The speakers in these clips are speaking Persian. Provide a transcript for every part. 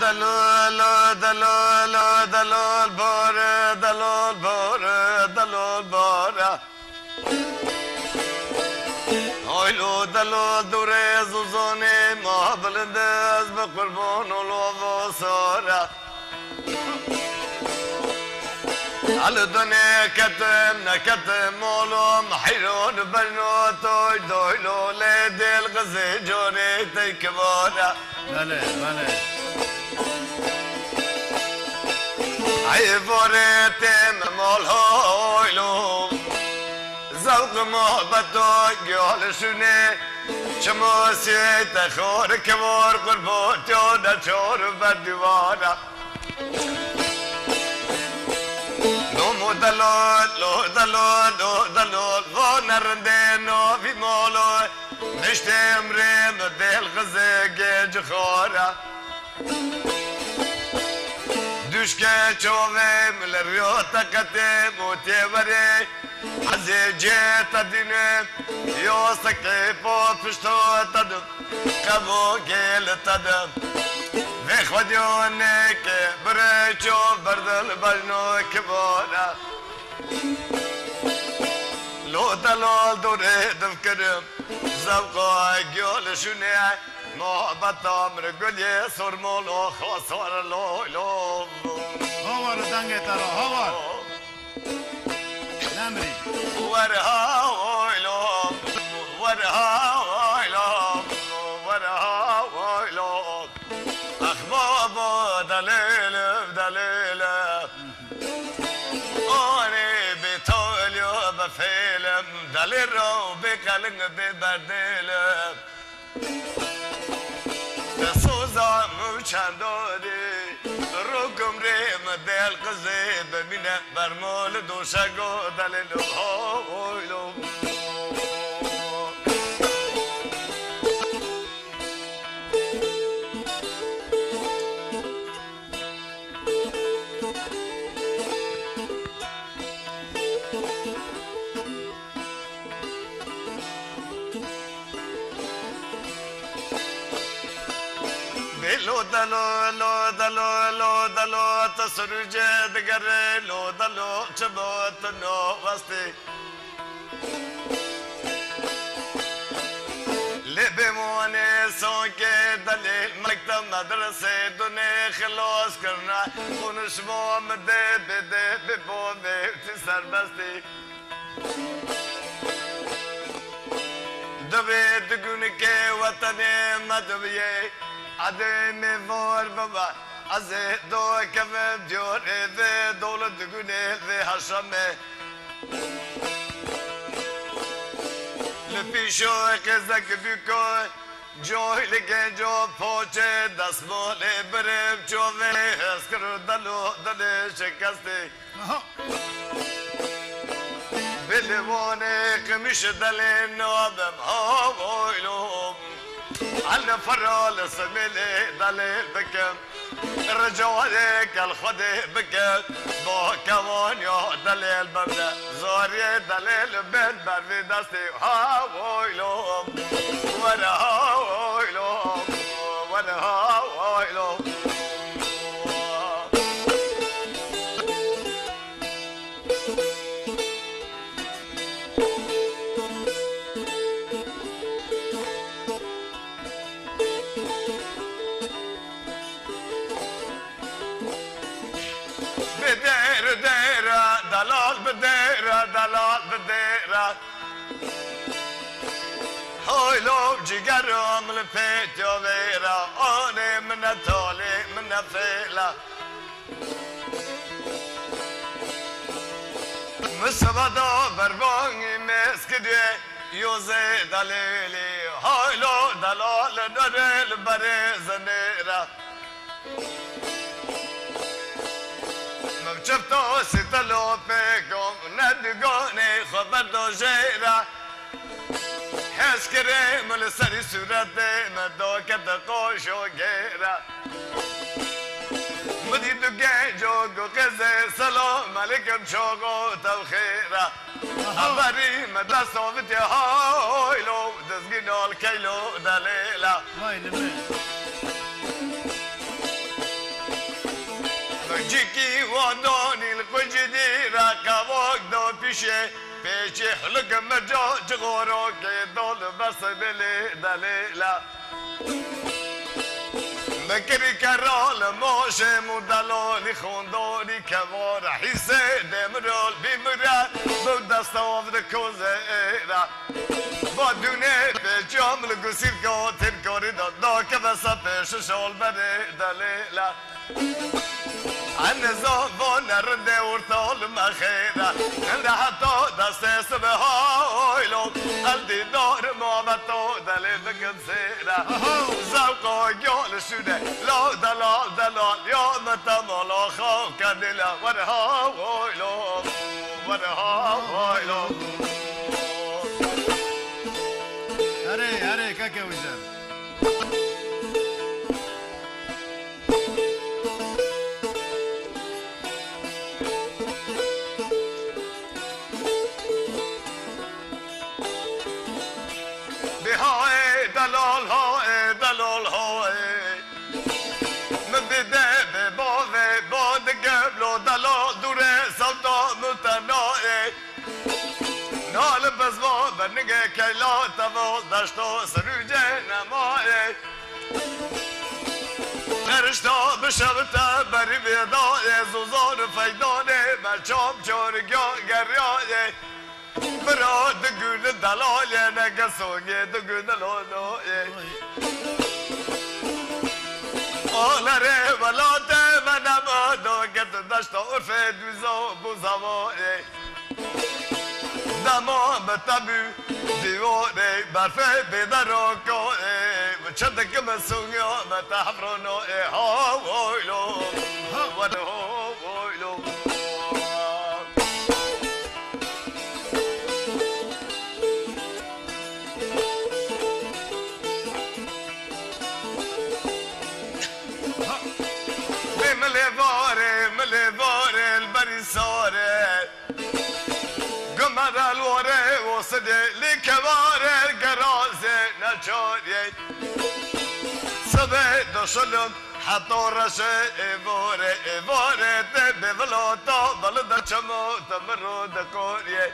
دلال دلال دلال باره دلال باره دلال باره هایلو دلال دوره زوزانه ما بلنده از به قربان و ساره على دنيا كتم نكتم ولوم حيرون بنوتو دويلو ليدي الغزي جوني تكبارا ملي ملي عيبوري تم مول هويلو ذوق محبتو قول شني شموسي تخور كبور قربوتو نشور بدوانا نومو دلول لو دلول لو دلول فونرندينو في مولو نشتم ريم دل غزق جخورا دوشكا چوغم لريوتا كتب وتبري عزي جيت دينم يو سكيبو فشتو تدم كبو جيل تدم في خديونك بريچو بردل بجنو كبونا لو دلال دوره دفكرم زبقا قول شوني محبت أمر گل سرمولو خسار لولو هوار دنگ ترا هوار نمری ورها ویلو ورها ویلو ورها ویلو اخباب دلیل دلیل آنی بتالیو بفیلم دلیل رو بکلنگ ببردیلم سوزا موچندادی روکم ریم دل قزی ببینه برمال دوشگو دلیل هایلو لو ಲೋದಲೋ ಲೋದಲೋ ಲೋದಲೋ ಅತ ಸುರುಜದ್ಗರೆ ಲೋದಲೋ ಚಬೋತ ನೋ ವಸ್ತಿ مونسوں کے دلیل مکتب مدرسے دنے خلاص کرنا کنش مومدے بدے ببو میفتی سربستی دوید گن کے وطن مدویے عدم فور بابا از دو کم جور ذي دولت دگونه ذي هشمه لپیشو قزک بیکو جوی لگه جو پوچه دستمال برم چوه اسکر دلو دل شکسته. بلوانه قمش دل نابم ها ويلوم على فرال سميلي دليل بكم رجوالك الخدي بكم بو كمان يا دليل ببدا زوري دليل بن برفي دستي ها ويلوم. وانا ها ويلوم. وانا هاي لو جيجرهم لفيت يا غيرة أنا من التالي من الفيلة مسبدا برباني مسكدي يوزي دليلي هاي لو دلال ندل بريز نيرة شفتو ستلو فيكم ندقوني خبر دو تذکره مل سری صورت مداکت قاش و گیره مدی تو گنج و گقز سلام علیکم شاق و تلخیره اولی مدل صوبت هایلو دزگی نال کیلو دلیله چیکی و دو دو بيشي بيشي حلق مجو جغورو كي دول بس بلي دليلا مكري كرول موشي مدلوني خوندوني كمور حيسي دمرول بمرا بودا صوف دكوزيرا بادونه به جام لگوسیر جامل گسیل کاتر کاری داد ناکه بسا پیش شال بره دلیل عن زاوان رنده ورطال مخیره رنده حتی دسته سبه هایلو قلدی دار محبتو دلی بکن سیره زوقا گال شده لا دلال دلال یا متمالا خواب کردی لورها وایلو ورها وایلو بزما بنگه کلا توا دشتا سروجه نمائي فرشتا بشبتا بری بیدای زوزان فیدانه بچام چارگا گریای برا دگون دلایه نگه سونگه دگون دلالایه آلره ولاته منم آداگت دشتا عرف دوزا بوزوایه دمام تبو دیواره برفه بیدرا که و چند که مسونیا متحفرانو ها وصدي لكبار القرازي نجوري صدي دشلم حطو رشي إيفوري إيفوري تبي فلوتو بلد شمو تمرو دكوري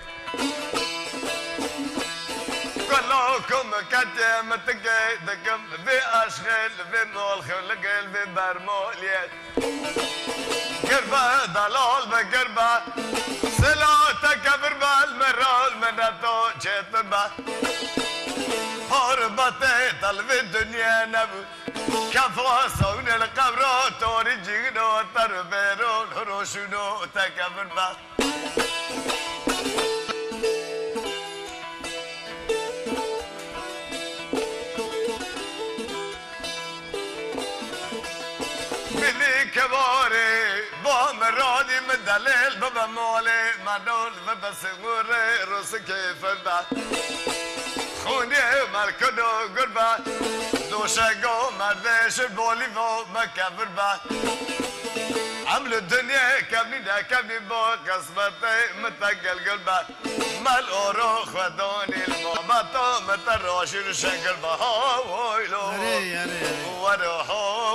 كلكم كتم تقي دقم في أشغل في مول خلقل في برموليت قربة دلال بقربة سلاتك بربة Meralmene da cetme Harbate talvi dünya nebu Kafa savnel tori cigno Tarberon horoşuno tekevin ben Bilike مرادي من بابا مولي مدول بابا سموري روسكي فبا خوني مركدو قربا دوشقو مردش بوليفو مكبر با عمل الدنيا كمني دا كمني بو قسمتي متقل قلبا مال اورو خدوني الماماتو متروشي رشنقل بها ويلو وروحو